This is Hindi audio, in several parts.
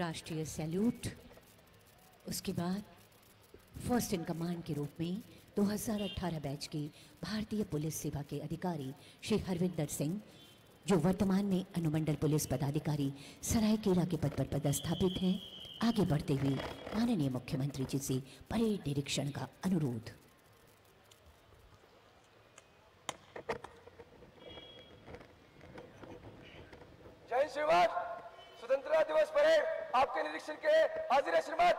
राष्ट्रीय सैल्यूट। उसके बाद फ़र्स्ट इन कमांड के रूप में 2018 बैच के भारतीय पुलिस सेवा के अधिकारी श्री हरविंदर सिंह, जो वर्तमान में अनुमंडल पुलिस पदाधिकारी सरायकेला के पद पर पदस्थापित हैं, आगे बढ़ते हुए माननीय मुख्यमंत्री जी से परेड निरीक्षण का अनुरोध। जय स्वतंत्रता दिवस परेड। आपके निरीक्षण के हाजिर है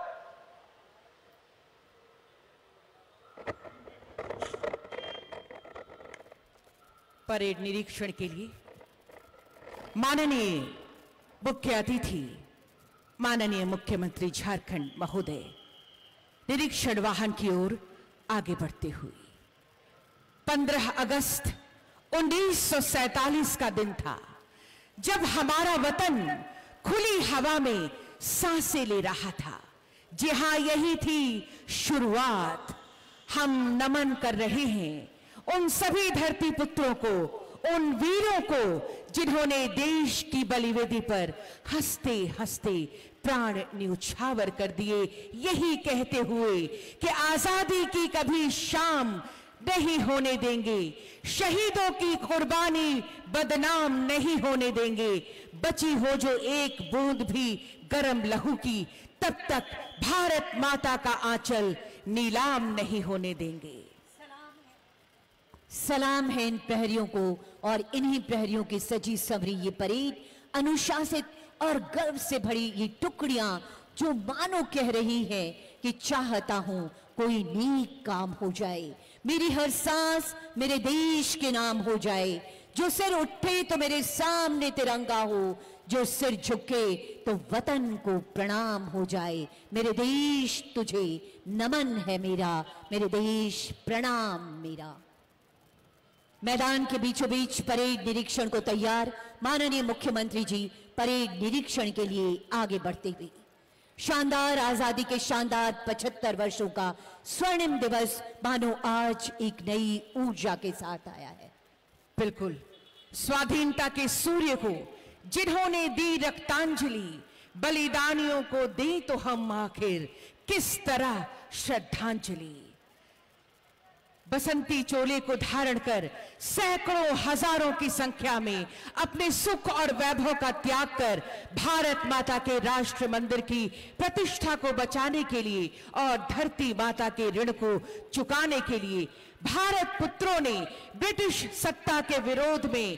परेड निरीक्षण के लिए माननीय मुख्य अतिथि, माननीय मुख्यमंत्री झारखंड महोदय, निरीक्षण वाहन की ओर आगे बढ़ते हुए। 15 अगस्त 1947 का दिन था, जब हमारा वतन खुली हवा में साँसें ले रहा था। जी यही थी शुरुआत। हम नमन कर रहे हैं उन सभी धरती पुत्रों को, उन वीरों को, जिन्होंने देश की बलिवेदी पर हँसते हँसते प्राण न्यौछावर कर दिए। यही कहते हुए कि आज़ादी की कभी शाम नहीं होने देंगे। शहीदों की कुर्बानी बदनाम नहीं होने देंगे। बची हो जो एक बूंद भी गर्म लहू की, तब तक भारत माता का आंचल नीलाम नहीं होने देंगे। सलाम है इन प्रहरियों को और इन्हीं प्रहरियों की सजी सवरी ये परेड, अनुशासित और गर्व से भरी ये टुकड़ियाँ जो मानो कह रही है कि चाहता हूँ कोई नेक काम हो जाए, मेरी हर सांस मेरे देश के नाम हो जाए। जो सिर उठे तो मेरे सामने तिरंगा हो, जो सिर झुके तो वतन को प्रणाम हो जाए। मेरे देश तुझे नमन है मेरा, मेरे देश प्रणाम मेरा। मैदान के बीचों बीच परेड निरीक्षण को तैयार, माननीय मुख्यमंत्री जी, परेड निरीक्षण के लिए आगे बढ़ते हुए। शानदार आज़ादी के शानदार 75 वर्षों का स्वर्णिम दिवस मानो आज एक नई ऊर्जा के साथ आया है। बिल्कुल। स्वाधीनता के सूर्य को, जिन्होंने दी रक्तांजलि, बलिदानियों को दी तो हम आखिर किस तरह श्रद्धांजलि? बसंती चोले को धारण कर सैकड़ों, हज़ारों की संख्या में अपने सुख और वैभव का त्याग कर भारत माता के राष्ट्र मंदिर की प्रतिष्ठा को बचाने के लिए और धरती माता के ऋण को चुकाने के लिए भारत पुत्रों ने ब्रिटिश सत्ता के विरोध में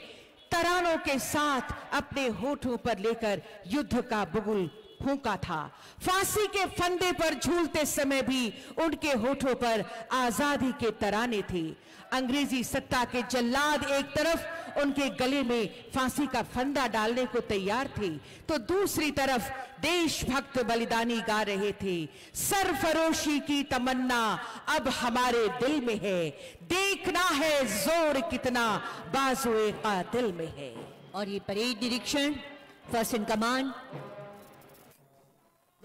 तरानों के साथ अपने होठों पर लेकर युद्ध का बुगुल फूंका था। फांसी के फंदे पर झूलते समय भी उनके होठों पर आज़ादी के तराने थे। अंग्रेज़ी सत्ता के जल्लाद एक तरफ़ उनके गले में फांसी का फंदा डालने को तैयार थे तो दूसरी तरफ़ देशभक्त बलिदानी गा रहे थे। सरफरोशी की तमन्ना अब हमारे दिल में है। देखना है ज़ोर कितना बाजुए का दिल में है। और ये परेड निरीक्षण, फ़र्स्ट इन कमांड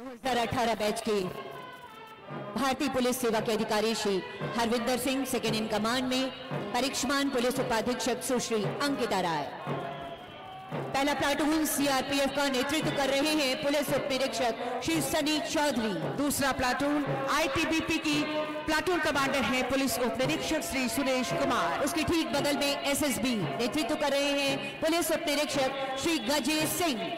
2018 बैच के। भारतीय पुलिस सेवा के अधिकारी Shri Harvinder Singh second in command में परीक्षमान पुलिस उपाधीक्षक सुश्री अंकिता राय। पहला प्लाटून सीआरपीएफ का नेतृत्व कर रहे हैं पुलिस उप निरीक्षक श्री सनी चौधरी। दूसरा प्लाटून आईटीबीपी की प्लाटून कमांडर हैं पुलिस उप निरीक्षक श्री सुरेश कुमार। उसके ठीक बगल में एसएसबी नेतृत्व कर रहे हैं पुलिस उप निरीक्षक श्री गजेश सिंह।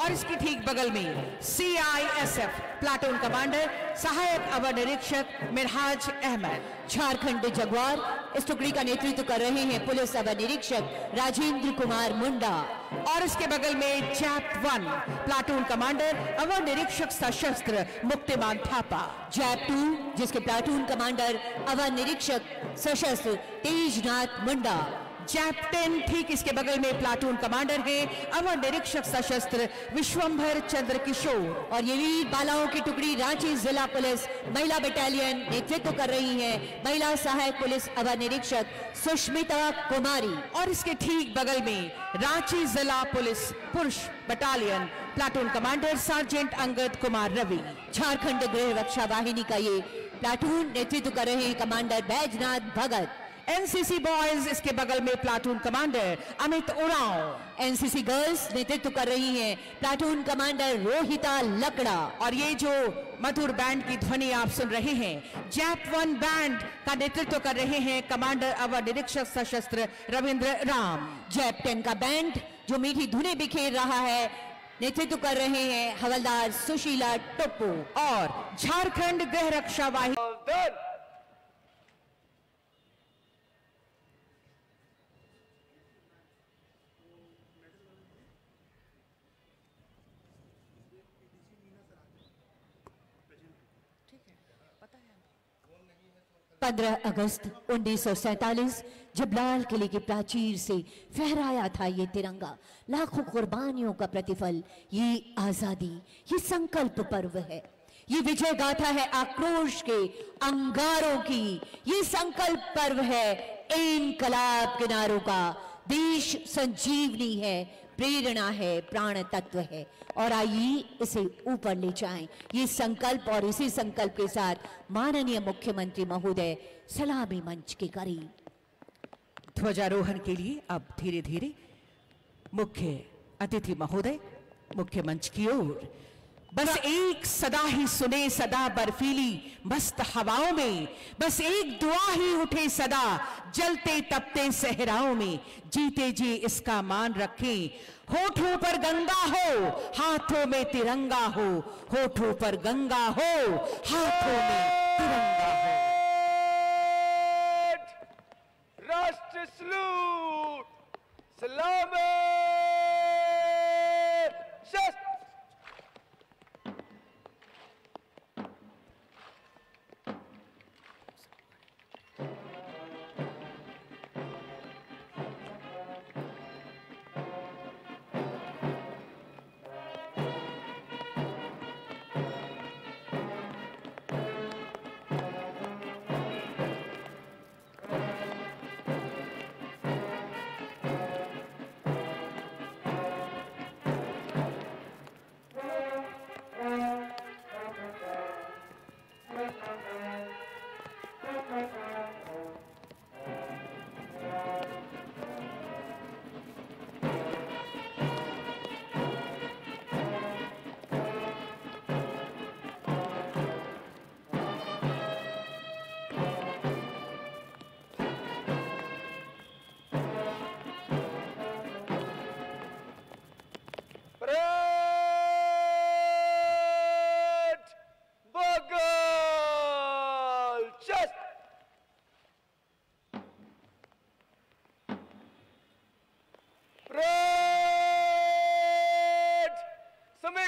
और इसके ठीक बगल में सीआईएसएफ प्लाटून कमांडर सहायक अवर निरीक्षक मिनहाज अहमद, झारखंड जगुआर। इस टुकड़ी का नेतृत्व कर रहे हैं पुलिस अवर निरीक्षक राजेंद्र कुमार मुंडा। और इसके बगल में जैप वन प्लाटून कमांडर अवर निरीक्षक सशस्त्र मुक्तिमान थापा। जैप टू जिसके प्लाटून कमांडर अवर निरीक्षक सशस्त्र तेजनाथ मुंडा। कैप्टन ठीक इसके बगल में प्लाटून कमांडर है अवर निरीक्षक सशस्त्र विश्वंभर चंद्र किशोर और ये वीर बालाओं की टुकड़ी रांची जिला पुलिस महिला बटालियन नेतृत्व कर रही है। महिला सहायक पुलिस अवर निरीक्षक सुष्मिता कुमारी। और इसके ठीक बगल में रांची जिला पुलिस पुरुष battalion platoon commander sergeant Angad Kumar Ravi. Jharkhand गृह रक्षा वाहिनी का ये प्लाटून नेतृत्व कर रहे commander Baijnath Bhagat. NCC boys इसके बगल में platoon commander Amit Oraon NCC girls नेतृत्व कर रही हैं प्लाटून कमांडर रोहिता लकड़ा और ये जो मधुर बैंड की ध्वनि आप सुन रहे हैं जैप वन बैंड का नेतृत्व कर रहे हैं कमांडर अवर निरीक्षक सशस्त्र रविंद्र राम जैप टेन का बैंड जो मीठी धुने बिखेर रहा है नेतृत्व कर रहे हैं हवलदार सुशीला टोप्पो और झारखंड गृह रक्षा वाहिनी Well done. पंद्रह अगस्त 1947 जब लाल किले की प्राचीर से फहराया था ये तिरंगा, लाखों कुर्बानियों का प्रतिफल, ये आज़ादी, ये संकल्प पर्व है ये विजय गाथा है आक्रोश के अंगारों की ये संकल्प पर्व है इनकलाब किनारों का देश संजीवनी है प्रेरणा है प्राण तत्व है। और आइए इसे ऊपर ले जाएँ। ये संकल्प और इसी संकल्प के साथ माननीय मुख्यमंत्री महोदय सलामी मंच के करीब। ध्वजारोहण के लिए अब धीरे धीरे मुख्य अतिथि महोदय, मुख्य मंच की ओर बस एक सदा ही सुने, सदा बर्फीली, मस्त हवाओं में। बस एक दुआ ही उठे सदा, जलते तपते सहराओं में। जीते जी इसका मान रखें। होठों पर गंगा हो, हाथों में तिरंगा हो। होठों पर गंगा हो, हाथों में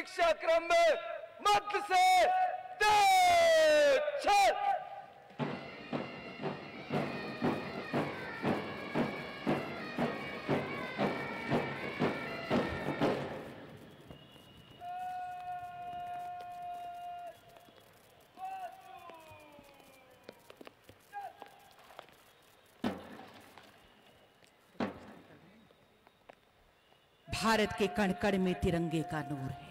समीक्षा क्रम में मध्य से भारत के कण कण में तिरंगे का नूर है।